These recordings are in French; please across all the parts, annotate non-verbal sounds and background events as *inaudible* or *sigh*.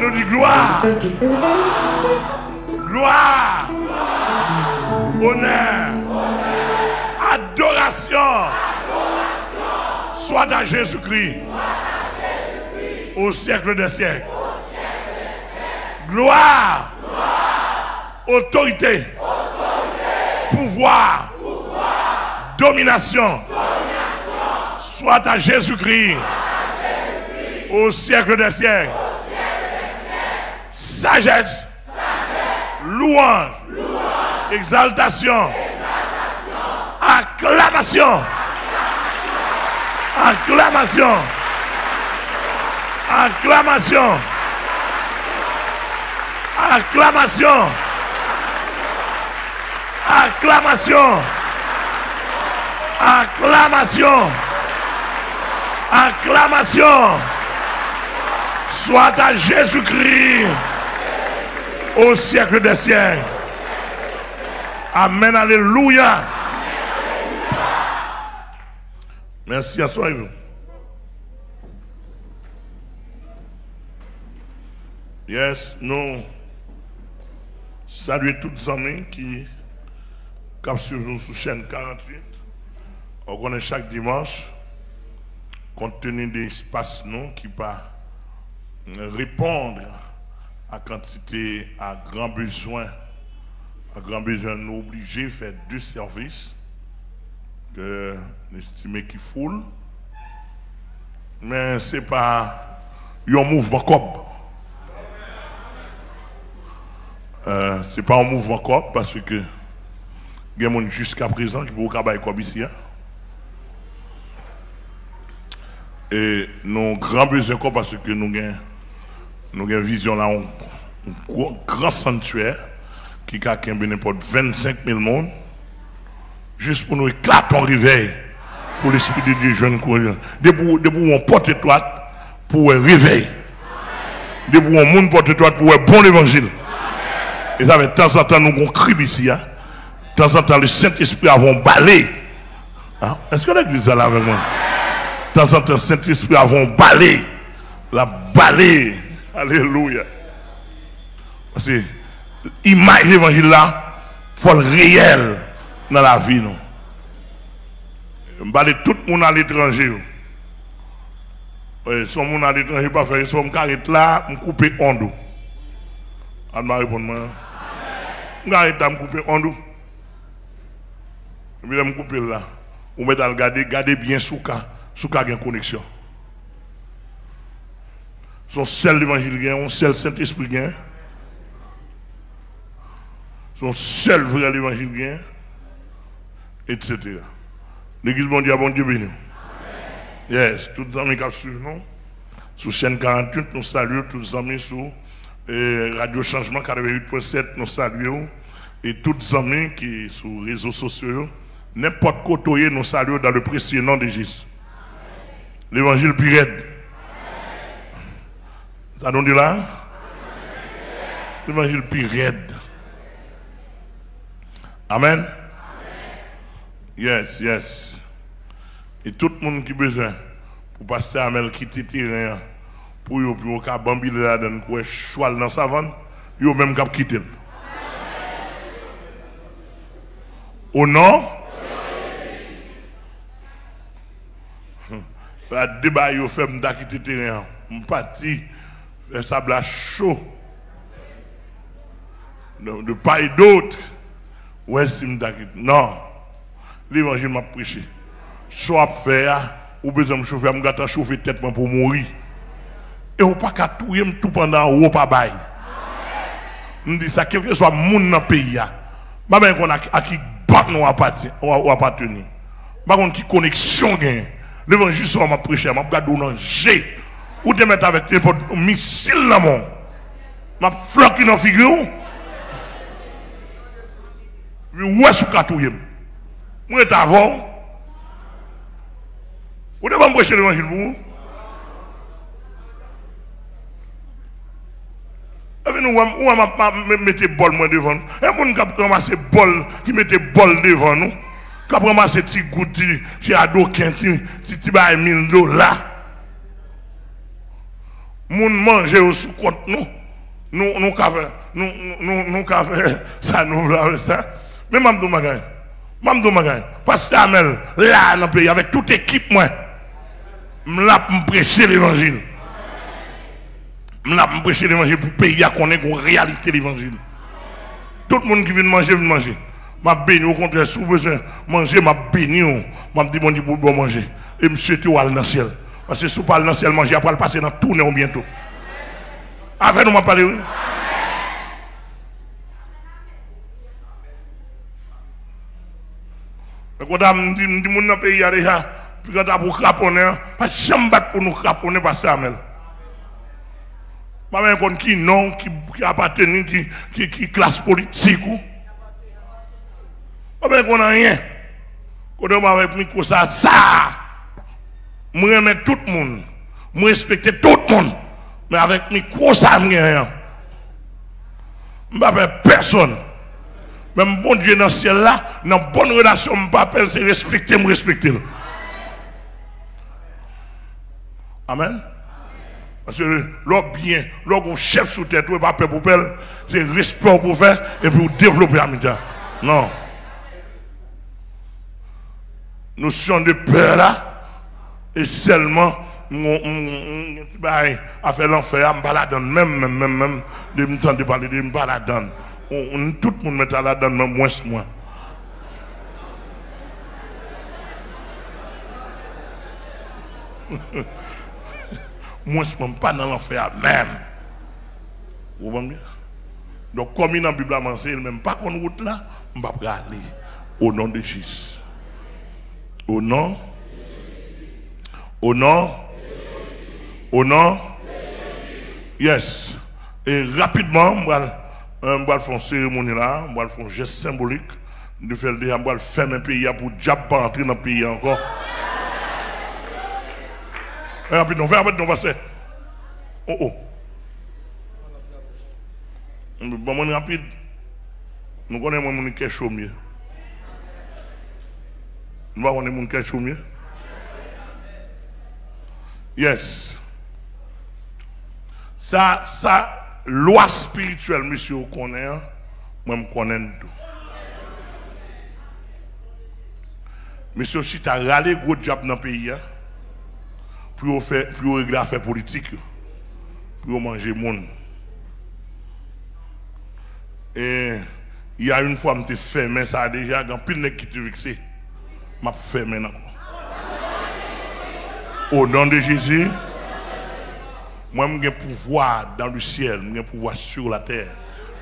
Nous dit gloire. Gloire. Honneur. Adoration. Soit à Jésus-Christ. Au siècle des siècles. Gloire. Autorité. Pouvoir. Domination. Soit à Jésus-Christ au siècle des siècles. Sagesse, louange, exaltation, acclamation, acclamation, acclamation, acclamation, acclamation, acclamation, acclamation soit à Jésus-Christ au siècle des siècles. Amen, alléluia. Merci, asseyez-vous. Yes, nous saluons toutes les amis qui capturent nous sur chaîne 48. On connaît chaque dimanche, compte tenu des espaces non qui pas répondre à quantité, à grand besoin, à grand besoin, nous obligés de faire deux services que nous qui foule. Mais ce n'est pas un mouvement comme. Euh, ce n'est pas un mouvement comme parce que il y a des jusqu'à présent qui peuvent travailler comme ici. Hein. Et nous avons grand besoin parce que nous avons nous avons une vision là, un, grand sanctuaire qui a n'importe 25 000 personnes, juste pour nous éclater en réveil, pour l'Esprit de Dieu jeune courir. Debout, debout, on porte étoile pour un réveil. Debout, on monde porte étoile pour un bon évangile. Et ça, de temps en temps, nous avons cri ici. Hein? De temps en temps, le Saint-Esprit a balé. Hein? Est-ce que l'église est là avec moi? De temps en temps, le Saint-Esprit a balé. La balé Alléluia. Que l'image de l'évangile là, faut réel dans la vie. Nous. Je parle tout le monde à l'étranger. Oui, si on à l'étranger, pas faire, si on m'arrête là, je coupe onde. Elle m'a répondu. Je m'arrête là, je coupe onde. Je vais me couper là. Vous mettez à regarder, garder bien sous cas, sous cas une connexion. Son seul évangile son seul Saint-Esprit Son seul vrai évangile etc. L'église mondiale, bon Dieu béni. Yes, tous les amis qui suivent nous, sur chaîne 48, nous saluons tous les amis sur eh, Radio Changement 88.7, nous saluons. Et tous les amis qui sont sur les réseaux sociaux, n'importe côté, nous saluons dans le précieux nom de Jésus. L'évangile pirate. Ça nous dit là? L'évangile plus raide. Amen? Yes, yes. Et tout le monde qui a besoin pour pasteur Amel quitter le terrain pour yo pour ka bambi là dans quoi choix dans savane, yo même cap quitter. Au nom La débat yo fait m'ta quitter terrain. M'parti le sable chaud. De, de part et d'autre. Ouais, Non. L'évangile m'a prêché. Soit faire, ou besoin de chauffer, je vais chauffer tête pour mourir. Et ou pas qu'à tout tout pendant ou pas bail. Je dis ça, quel que soit le monde dans le pays, je ne pas à qui bat nous appartenir. Je ne qui connexion gagne. L'évangile m'a prêché, je vais regarder dans Ou te met avèk te pot misil nan moun. Ma flok yon figyou. Mi wi wè sou katou yèm. Mwen et avon. Ou te ban breche l'Evangil pou? Avè nou wè mè mette bol mwen devan. E moun kap ramase bol ki mette bol devan nou. Kap ramase ti gouti, ti ado kenti, ti tibay min do la. Moun manger au sous nous. Nous, nous, *laughs* ça. Mais Mamdou Magaï, Mamdou Magaï, Pasteur Amel, là, dans pays, avec toute équipe, moi, pour prêcher l'évangile. Pour prêcher l'évangile pour pays à connaître une réalité l'évangile. Tout le monde qui vient manger, vient manger. Je béni, au contraire, si vous manger, je béni, je dis bon Dieu manger. Et monsieur, tu vas dans le ciel. Parce que si vous parlez dans le manger, après le passer dans tout le bientôt. Avec nous, je parler, oui. Quand on dit, on dit, mon pays déjà, puis quand on craponner, pas jamais battre pour nous craponner, que Amel. Pas même qui non, qui, appartient, qui, qui, classe politique. Pas même qu'on a rien. Quand on avec micro ça, ça. Moi, j'aime tout le monde. Moi, respecte tout le monde. Mais avec micro ça, je rien. Je ne personne. Même bon Dieu dans le ciel là, dans une bonne relation, je m'appelle, c'est respecter, me respecter. Amen. Parce que l'homme bien, l'homme chef sous tête, pas peur pour faire, c'est respect pour faire et pour développer l'amitié. Non. Nous sommes de peur là, et seulement, on a fait l'enfer, on balade même, même, même, même, de me de parler, de me balade on, tout le monde met à la donne, mais moins moi. je ne pas dans l'enfer même. Vous comprenez Donc, comme il dans la Bible il même pas qu'on route là, je vais aller au nom de Jésus. Au nom. Au nom. Au nom. Yes. Et rapidement, on va faire une cérémonie là, on va faire un geste symbolique. de faire déjà, on va faire un pays pour diable pas entrer dans le pays encore. Et rapide, on fait rapide, on va faire. Oh oh. Bon, on rapide. Nous connaissons mon est chaumier. Nous connaissons mon est chaumier. Yes. Ça, ça, loi spirituelle, monsieur, vous connaissez, moi, je connais tout. Monsieur, si tu as râlé gros job dans le pays, hein, pour régler l'affaire politique, pour manger le monde. Et il y a une fois, je fait, mais ça a déjà, a pile qui te vexé. Je fait maintenant. Au nom de Jésus. Moi, j'ai pouvoir dans le ciel, j'ai pouvoir sur la terre,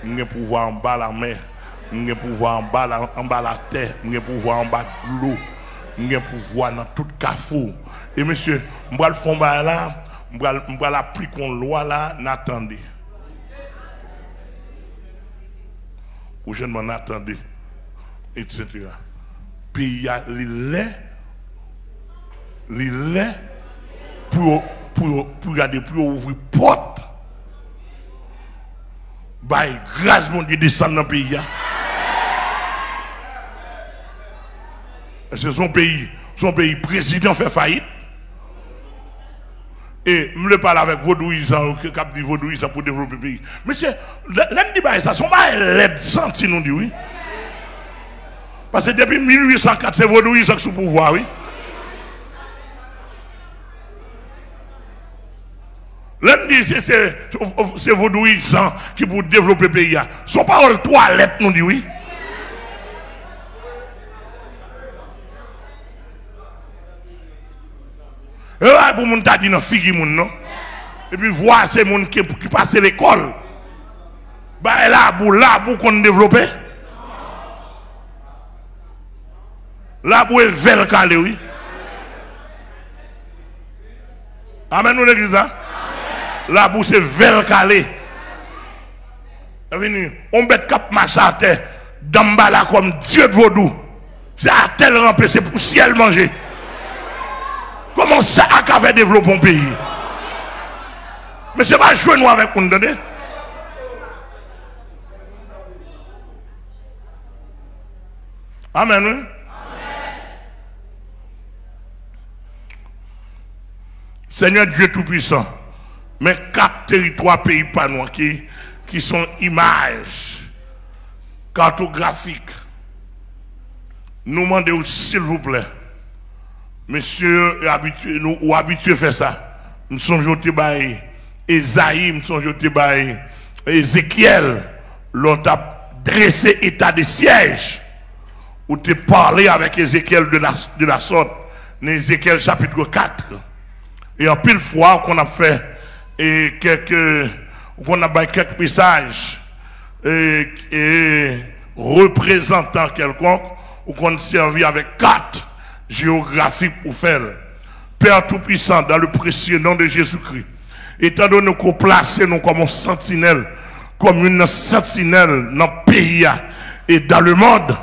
j'ai pouvoir en bas la mer, j'ai pouvoir en bas la, en bas la terre, j'ai pouvoir en bas de l'eau, j'ai pouvoir dans tout carrefour. Et monsieur, je vais le faire là, je vais l'appliquer en loi là, n'attendez. Ou je m'en attendez, etc. Puis il y a les laits, les laits pour pour, pour regarder, pour ouvrir porte. Bah, grâce mon Dieu descend dans le pays. Hein. C'est son pays, son pays président fait faillite. Et je me parle avec vaudouisant, qui dit vaudouisant pour développer le pays. Monsieur, l'un dit ça, sont pas l'aide senti, nous dit oui. Parce que depuis 1804, c'est vaudouisant qui sont pouvoir, oui. C'est vaudouisant qui pour développer le pays. Son parole toilette, nous dit oui. Et mon t'a dit non. Et puis voir ces gens qui, passent l'école. Bah là, pour là, pour qu'on développe. Là, pour calé, oui. Amen, nous l'église, hein? La bouche est vers calé. On bête cap marche à terre, comme Dieu de vaudou. C'est à tel c'est pour ciel manger. Comment ça qui avait développé un pays? Mais ce n'est pas jouer nous avec nous? Amen. Oui? Seigneur Dieu Tout-Puissant, mais quatre territoires pays pas qui, qui sont images cartographiques. Nous demandons, s'il vous plaît, monsieur, nous, ou habitué à faire ça. Nous sommes jetés par Esaïe, nous sommes jetés par Ézéchiel, l'autre a dressé état de siège, où tu parlé avec Ézéchiel de la, de la sorte, dans Ézéchiel chapitre 4. Et en pile fois qu'on a fait et quelques qu'on a quelques messages et, et représentant quelconque ou qu'on servi avec quatre géographiques pour faire. Père Tout-Puissant, dans le précieux nom de Jésus-Christ, étant donné qu'on place nous comme une sentinelle, comme une sentinelle dans le pays et dans le monde,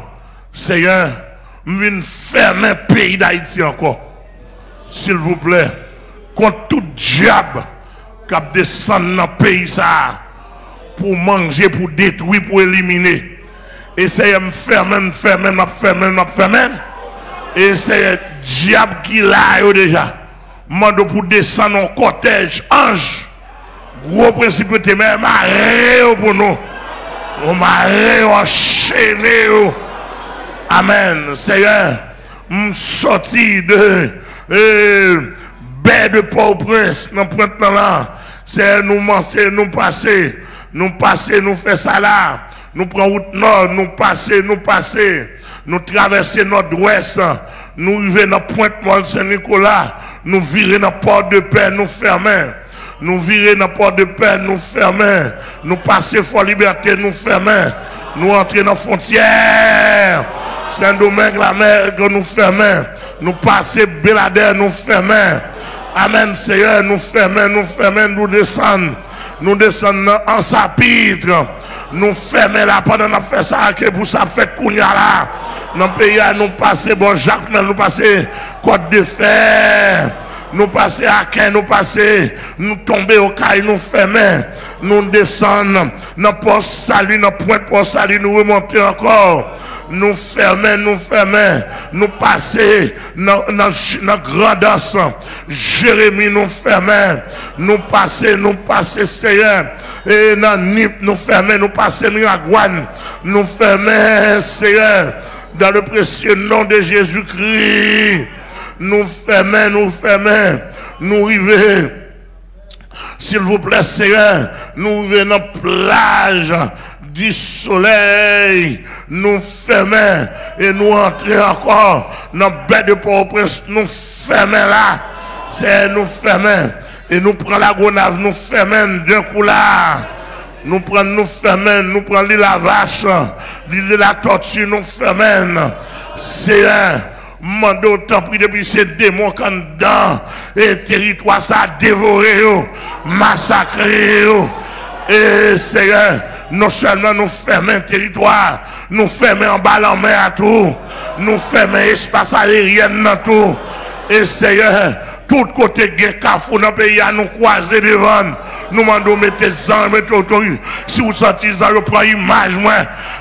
Seigneur, nous fermer le pays d'Haïti encore. S'il vous plaît contre tout diable qui descend dans le pays pour manger, pour détruire, pour éliminer. Essayez de me fermer, me fermer, me fermer, me fermer. Et c'est le diable qui l'a déjà. Mando pour descendre en cortège, ange. Gros principauté, mais maré pour nous. On maré, enchaîné. Amen. Seigneur, je sorti de. Baie de Port-au-Prince, dans là, c'est nous monter, nous passer, nous passer, nous faire ça là, nous prenons route nord, nous passer, nous passer, nous traverser nord-ouest, nous arriver dans Pointe-Molle Saint-Nicolas, nous virer dans Port de Paix, nous fermer. Nous virer dans Port de Paix, nous fermer. Nous passer Fort Liberté, nous fermer. Nous entrer dans la frontière. Saint-Domingue, la mer, que nous fermer. Nous passer Belader, nous fermer. Amen, Seigneur, nous fermons, nous fermons, nous descendons. Nous descendons en chapitre. Nous fermons là pendant qu'on fait ça, que pour ça fait Kounia là. Dans le pays, nous passons, bon Jacques, nous passons Côte de Fer. Nous passons à Quai, nous passons, nous tombons au caille, nous fermons, nous descendons, nous poste salut, nous pointe pour salut, nous remontons encore. Nous fermer, nous fermer, nous passer dans la grandance. Jérémie nous fermer, nous passer, nous passer, Seigneur. Et dans Nip, nous fermer, nous passer, nous nous fermer, Seigneur. Dans le précieux nom de Jésus-Christ, nous fermer, nous fermer, nous river. S'il vous plaît, Seigneur, nous venons plage du soleil nous fermer et nous entrer encore dans le baie de Port-au-Prince, nous fermer là. C'est nous fermer. Et nous prenons la gonave, nous fermer d'un coup là. Nous prenons, nous fermer, nous prenons la vache, l'île de la tortue, nous. C'est un Mande autant pris depuis ces démons quand dedans, et territoire ça dévoré, massacré, et Seigneur, non seulement nous fermons un territoire, nous fermons en bas en mer à tout, nous fermons espace aérien dans tout. Et Seigneur, tout côté de cafou dans le pays nous croiser devant. Nous demandons mettez ça, mettez autorité. Si vous sentez ça, vous prenez image, moi.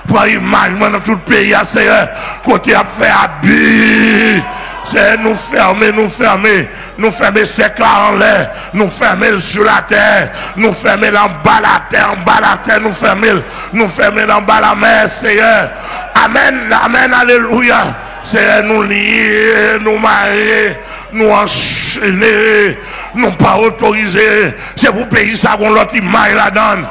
Prenez image, moi, dans tout le pays, Seigneur. Côté à faire habit. C'est nous fermer, nous fermer, nous fermer ces en l'air, nous fermer sur la terre, nous fermer en bas la terre, en bas la terre, nous fermer, nous fermer en bas la mer, Seigneur. Amen, Amen, Alléluia. Seigneur, nous lier, nous marier, nous enchaîner, nous pas autoriser. C'est pour payer ça qu'on l'autre image là-dedans.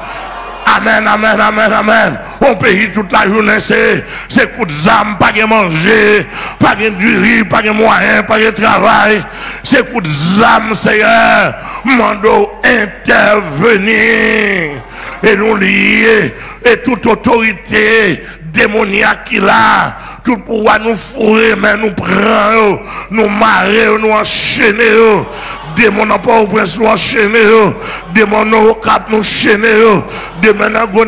Amen, amen, amen, amen. On paye toute la journée, c'est, c'est coup de zam, pas de manger, pas de riz, pas de moyens, pas de travail. C'est coup de zam, Seigneur. Mando intervenir et nous lier et toute autorité démoniaque qu'il a, tout pouvoir nous fourrer, mais nous prendre, nous marrer, nous enchaîner, Démon n'a pas au prince nous enchaîner. Démon nous cap nous enchaîner. Démon n'a pas.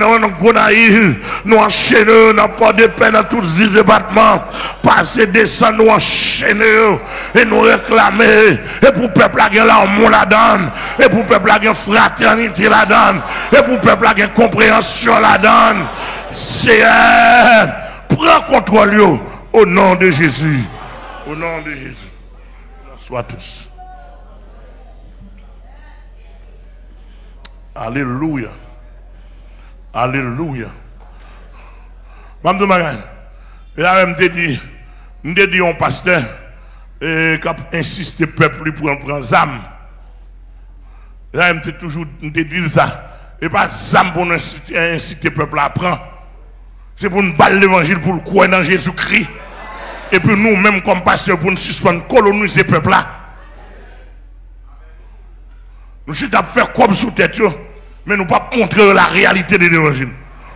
Nous enchaîner. N'a pas de peine dans tous les départements. Passer, descendre, nous enchaîner. Et nous réclamer. Et pour le peuple la l'amour la donne. Et pour le peuple la fraternité la donne. Et pour le peuple la compréhension la donne. Seigneur, prends contrôle au nom de Jésus. Au nom de Jésus. Soit tous. Alléluia. Alléluia. Mme Magan, là, je dit, je dit un pasteur qui a insisté peuple pour prendre zam. Là, je toujours dit ça. Et pas zam pour inciter le peuple à prendre. C'est pour nous battre l'évangile pour croire dans Jésus-Christ. Et puis nous, même comme pasteurs, pour nous suspendre, coloniser le peuple là. Nous sommes faire comme sous tête, mais nous ne pas montrer la réalité de l'évangile.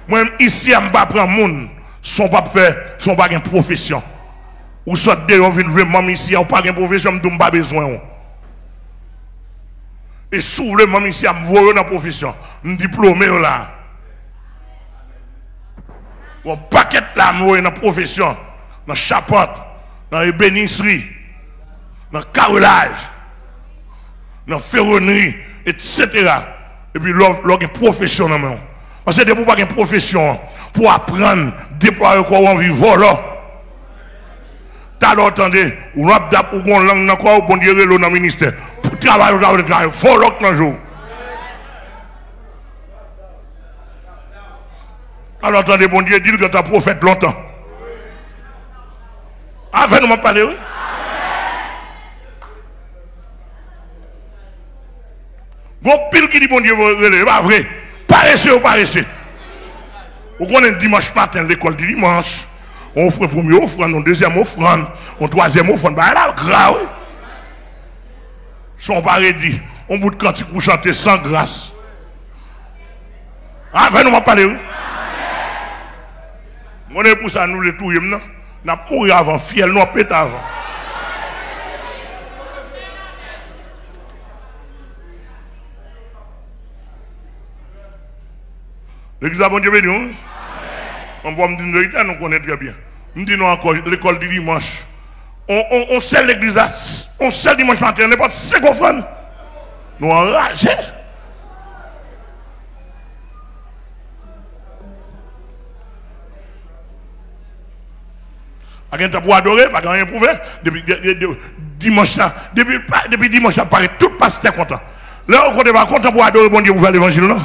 Moi-même, ici, je ne pas prendre monde, sont pas faire, sont pas une profession. Ou soit de on vient vraiment ici, on pas une profession, je n'ai pas besoin. Et souvent, même ici, je me dans la profession, je diplômé là. On paquet là, dans la profession, dans la chapote, dans les bénisseries, dans le carrelage dans la ferronnerie, etc. Et puis, l'homme une profession Parce que c'est pour pas une profession, pour apprendre, déployer quoi on vit volant. T'as entendu, ou rap dap ou langue dans quoi, ou bon Dieu, ministère. Pour travailler, dans le jour. Alors, attendez, bon Dieu, dit que tu as prophète longtemps. Avant, nous m'en parler, oui. Bon pile qui dit bon Dieu, c'est pas vrai. Paresseux ou paresseux. Vous connaissez dimanche matin, l'école du dimanche. On offre premier offrande, on deuxième offrande, on troisième offrande. Bah là, grave. Son pas dit. On bout de cantique pour chanter sans grâce. Venez nous parler, oui. On est pour ça, nous les tout, non? Nous avons avant, fiel, nous avons avant. L'église a bon Dieu béni. Hein? On va me dire une vérité, nous connaissons très bien. Nous disons encore l'école du dimanche. On, on, on sait l'église, on sait dimanche matin, n'importe c'est qu'on fait. Nous enragés. A gen pour adorer, pas rien pour faire. Depuis dimanche, depuis, depuis dimanche, paraît tout pasteur content. Là, on n'est pas content pour adorer, bon Dieu, pour faire l'évangile, non?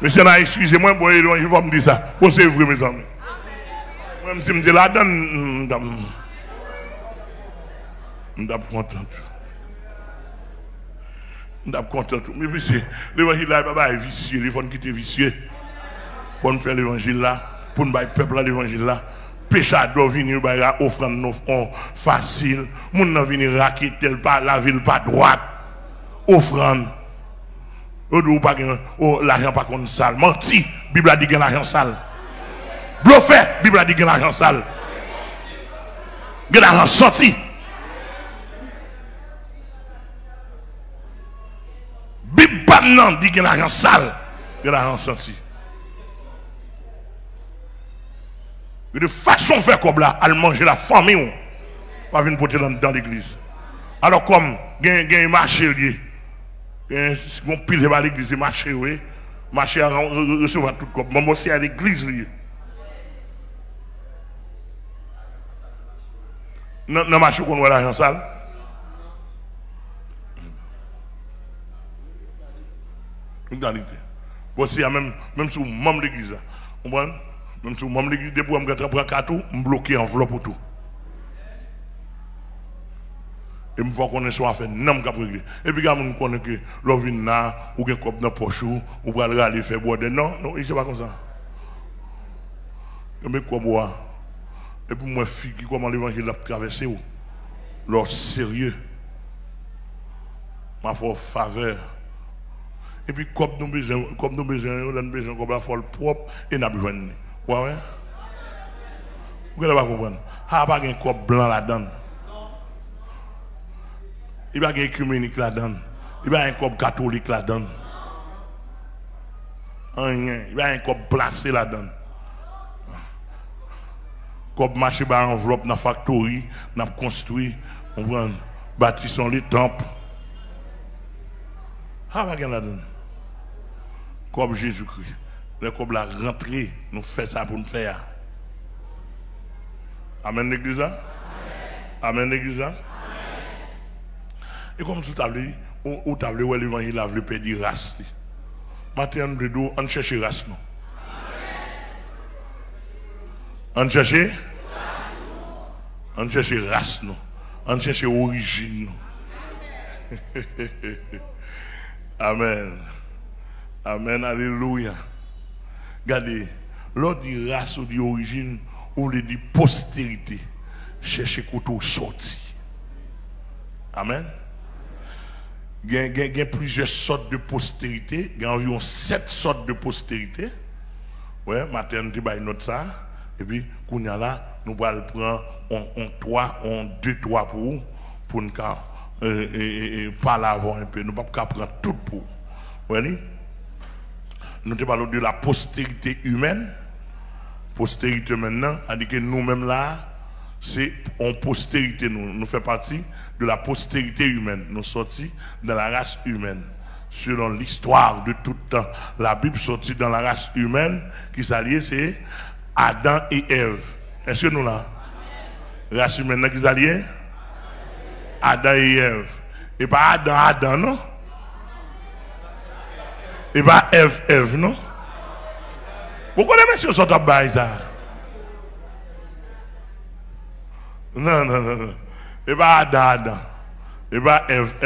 Monsieur, excusez-moi, bon, je vais me dire ça. Bon, c'est vrai, mes amis. Si je me dis là, je suis content. Je suis content. Mais puis, l'évangile là, pas vicieux. Il faut quitter vicieux. Il faut faire l'évangile là. Pour nous le peuple l'évangile là. Pécheur doit venir offrir nos fonds facile. Moun doit venir raqueter la ville pas droite. Offrande. Ou pas oh, l'argent pas contre sale. Menti, Bible a dit que l'argent sale. Bluffé, Bible a dit que l'argent sale. Que l'argent sorti. Bible pas non dit que l'argent sale. Que l'argent sorti. De façon faire comme là, à manger la famille, pas venir porter dans, dans l'église. Alors comme, il y a un marché lié. On pile à l'église, marcher, oui. Marcher à recevoir tout comme. Moi aussi à l'église. Non, non, marcher qu'on voit même, même si membre l'église, même si membre l'église, depuis que je prends carton, je bloque enveloppe pour tout. Et je vois qu'on soit fait non cap régler. Et puis quand on connaît que l'on vient là ou un cop dans poche ou va aller faire boire non non, c'est pas comme ça. Je me quoi boire. Et pour moi qui comment l'évangile a traversé leur sérieux. Ma faveur. Et puis comme nous besoin comme nous besoin on a besoin comme la folle propre et n'a besoin. Ouais. Vous ne pas comprendre. Ah pas un cop blanc là-dedans. Il va y avoir écuménique là-dedans. Il va y avoir un corps catholique là-dedans. Rien. Il va y avoir un corps placé là-dedans. Comme marcher par enveloppe dans la factory, dans construit, on va bâtissons les temples. Ah, va là-dedans. Comme Jésus-Christ. Le comme la rentrée, nous faisons ça pour nous faire. Amen, l'église. Amen, Amen l'église. Et comme tout à l'heure, on t'a vu l'évangile a voulu perdre race. Maintenant, on cherche race. Non? On cherche? On cherche race. Non? On cherche origine. *laughs* Amen. Amen. Alléluia. Regardez, l'autre dit race ou dit origine, ou le dit postérité. Cherchez côté sorti. Amen. Il y, a, plusieurs sortes de postérité. Il y a environ sept sortes de postérité. Ouais, nous avons notre ça. Et puis, nous allons prendre on, on trois, on deux, trois pour pour nous euh, parler avant un peu. Nous ne pouvons pas prendre tout pour. Vous voyez? Nous parlons de la postérité humaine. Postérité maintenant, dire que nous-mêmes là, c'est en postérité, nous, nous partie de la postérité humaine. Nous sortis dans la race humaine. Selon l'histoire de tout temps, la Bible sortit dans la race humaine qui s'allie, c'est Adam et Ève. Est-ce que nous là? Race humaine qui s'allie? Adam et Ève. Et pas Adam, Adam, non? Et pas Ève, Ève, non? Pourquoi les messieurs sont à bas ça? Non, non, non, non. Et pas Adam, Adam. Et pas Ève,